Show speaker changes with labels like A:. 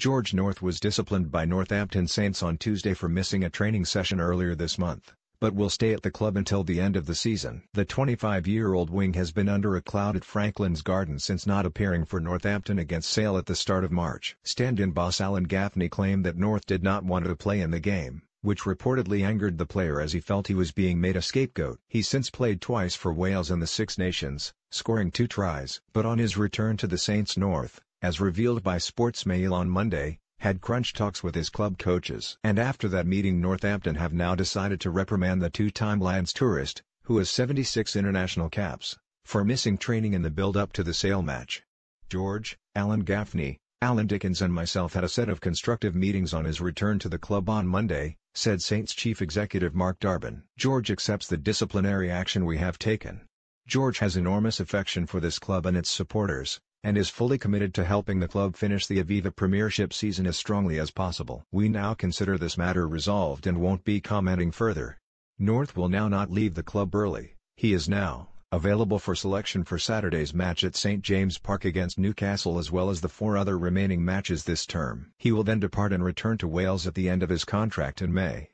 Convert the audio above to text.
A: George North was disciplined by Northampton Saints on Tuesday for missing a training session earlier this month, but will stay at the club until the end of the season. The 25-year-old wing has been under a cloud at Franklin's Gardens since not appearing for Northampton against Sale at the start of March. Stand-in boss Alan Gaffney claimed that North did not want to play in the game, which reportedly angered the player as he felt he was being made a scapegoat. He since played twice for Wales in the Six Nations, scoring two tries. But on his return to the Saints North, as revealed by Sportsmail on Monday, had crunch talks with his club coaches. And after that meeting Northampton have now decided to reprimand the two-time Lions tourist, who has 76 international caps, for missing training in the build-up to the Sale match. George, Alan Gaffney, Alan Dickens and myself had a set of constructive meetings on his return to the club on Monday, said Saints chief executive Mark Darbin. George accepts the disciplinary action we have taken. George has enormous affection for this club and its supporters, and is fully committed to helping the club finish the Aviva Premiership season as strongly as possible. We now consider this matter resolved and won't be commenting further. North will now not leave the club early, he is now available for selection for Saturday's match at St James Park against Newcastle as well as the four other remaining matches this term. He will then depart and return to Wales at the end of his contract in May.